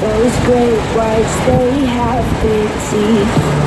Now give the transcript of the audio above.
Those great whites, they have big teeth.